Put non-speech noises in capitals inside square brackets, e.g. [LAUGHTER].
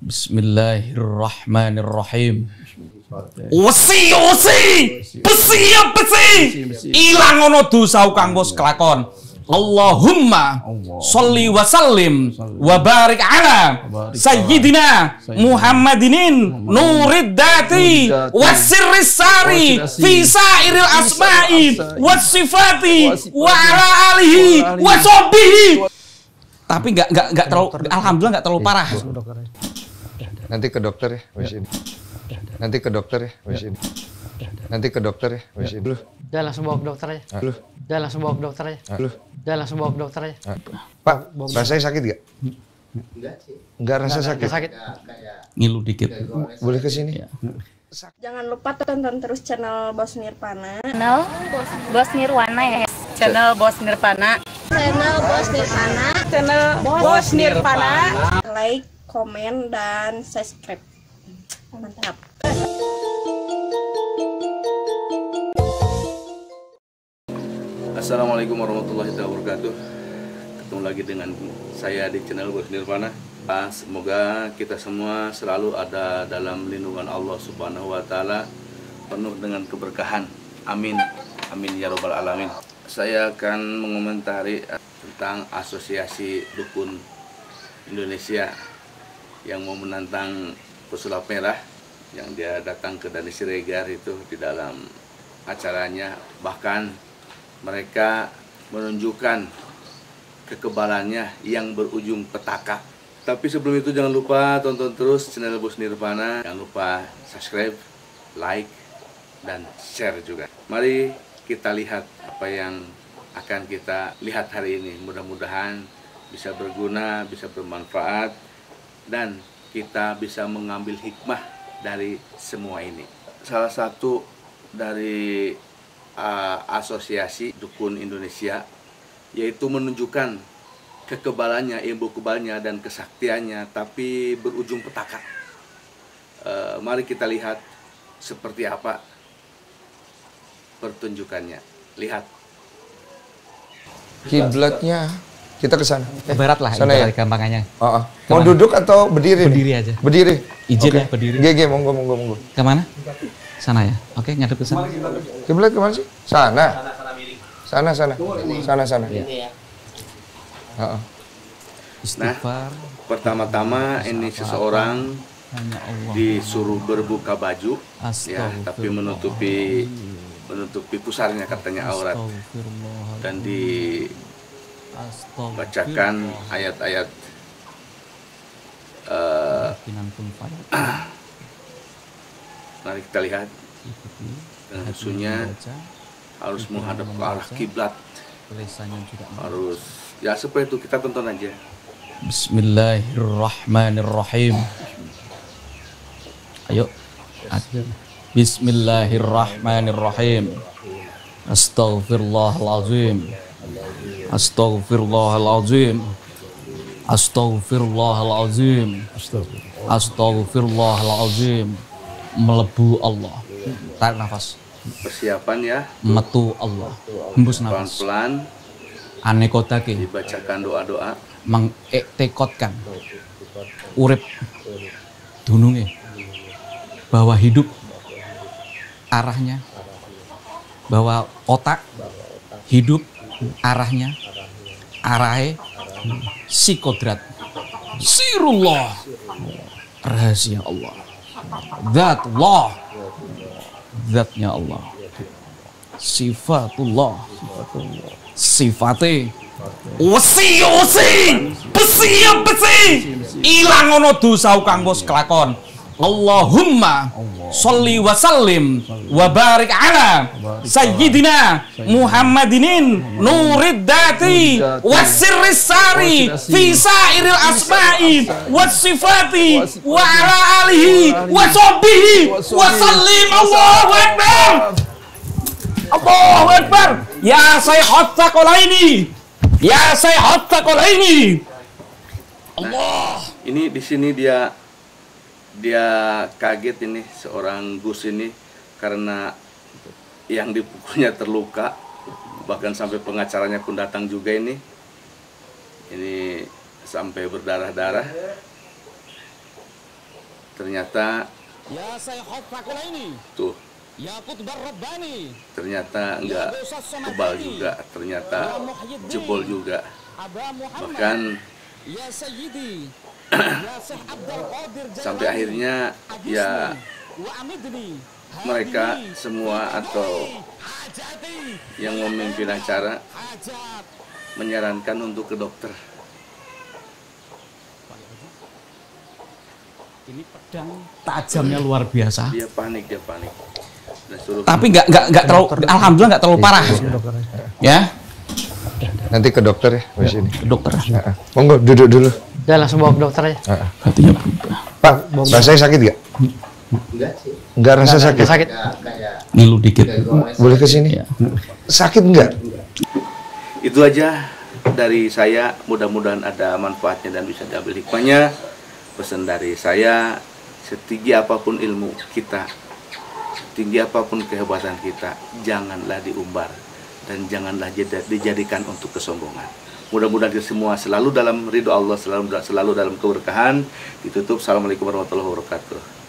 Bismillahirrahmanirrahim. Wesi wesi, besi ya besi. Ilang ono dosa kang wis kelakon. Allahumma sholli wa sallim wa barik ala sayyidina Muhammadinin nurid dati wa sirri sari fi sairil asma'i wa sifati wa ala alihi wa sahbihi. Tapi nggak nggak nggak terlalu alhamdulillah nggak terlalu parah Nanti ke dokter ya, wis ini. Nanti ke dokter ya, wis ini. Nanti ke dokter ya, wis ini. Udah langsung bawa ke dokter aja. lu, Udah langsung bawa ke dokter aja. lu. Udah langsung bawa ke dokter aja. Pak, rasanya sakit gak? Enggak rasa sakit. Sakit. ngilu dikit Boleh ke sini? Jangan lupa tonton terus channel Bos Nirvana. channel Bos Nirwana ya. Channel Bos Nirvana. Channel Bos Nirvana. Channel Bos Nirvana. Like, komen, dan subscribe. Mantap. Assalamualaikum warahmatullahi wabarakatuh. Ketemu lagi dengan saya di channel Bos Nirvana. Ah, Semoga kita semua selalu ada dalam lindungan Allah subhanahu wa ta'ala Penuh dengan keberkahan. Amin. Amin ya robbal alamin. Saya akan mengomentari tentang asosiasi dukun Indonesia Yang mau menantang pesulap merah Yang dia datang ke Dani Siregar itu di dalam acaranya Bahkan mereka menunjukkan kekebalannya yang berujung petaka. Tapi sebelum itu jangan lupa tonton terus channel Bos Nirvana. Jangan lupa subscribe, like, dan share juga. Mari kita lihat apa yang akan kita lihat hari ini. Mudah-mudahan bisa berguna, bisa bermanfaat, dan kita bisa mengambil hikmah dari semua ini. Salah satu dari uh, asosiasi dukun Indonesia yaitu menunjukkan kekebalannya, ilmu kebalnya dan kesaktiannya tapi berujung petaka. Uh, mari kita lihat seperti apa pertunjukannya. Lihat. Kiblatnya kita ke sana. ke barat lah Sana ya? gampangannya Oh, oh. Mau duduk atau berdiri? nih? Berdiri aja. Berdiri. Izin Oke. ya, berdiri. GG, monggo, monggo, monggo. ke mana sana ya oke ngadep ke sana Kiblat ke mana sih? Sana. Sana, sana. Sana, sana. Iya. Oh, oh. istighfar Pertama-tama ini seseorang hanya Allah disuruh berbuka baju ya, tapi menutupi menutupi pusarnya katanya aurat Astagfirullah. dan dibacakan Astagfirullah. ayat-ayat eh, [CLEARS THROAT] mari kita lihat dengan Baca, harus menghadap ke arah kiblat harus ya seperti itu kita tonton aja Bismillahirrahmanirrahim. Ayo. Bismillahirrahmanirrahim. Astaghfirullahalazim. Astaghfirullahalazim. Astaghfirullahalazim. Astaghfirullahalazim. Melebu Allah. Tarik nafas. persiapan ya Metu Allah. Hembus nafas. pelan-pelan Anekotake. dibacakan doa-doa mengektekotkan urip dununge bahwa hidup arahnya bahwa otak hidup arahnya? Arahe? Si kodrat sirullah. Rahasia Allah. Zat Allah zatnya Allah. Sifatullah. Sifatnya Wesi wesi, besi ya besi. Ilang ono dosa kang wis kelakon. Allahumma sholli wa sallim wa barik ala sayyidina Muhammadinin nurid dati wa sirri sari fi sairil asma'i wa sifati wa ala alihi wa sahbihi wa sallim. Allahu akbar. Allahu akbar. Ya sayhat ini Ya saya ini. Allah. ini di sini dia dia kaget ini seorang Gus ini karena yang dipukulnya terluka bahkan sampai pengacaranya pun datang juga ini. Ini sampai berdarah-darah. Ternyata Ya saya ini. tuh. Ya ternyata nggak kebal juga. Ternyata jebol juga. Bahkan [COUGHS] Sampai akhirnya ya mereka semua atau yang memimpin acara menyarankan untuk ke dokter. Ini pedang tajamnya luar biasa. dia panik dia panik. Suruh Tapi nggak nggak nggak terlalu, alhamdulillah nggak terlalu parah. Ya, Nanti ke dokter ya, di sini. ke dokter. Heeh. Monggo duduk dulu. Ya langsung bawa ke dokter aja. Heeh. Hatinya berubah. Pak, rasanya sakit gak? Enggak rasa sakit. Sakit. Ngilu dikit. Boleh ke sini? Ya. Sakit enggak? itu aja dari saya mudah-mudahan ada manfaatnya dan bisa diambil hikmahnya pesan dari saya setinggi apa pun ilmu kita setinggi apa pun kehebatan kita janganlah diumbar dan janganlah dijadikan untuk kesombongan. Mudah-mudahan kita semua selalu dalam ridho Allah selalu selalu dalam keberkahan. Ditutup. Assalamualaikum warahmatullahi wabarakatuh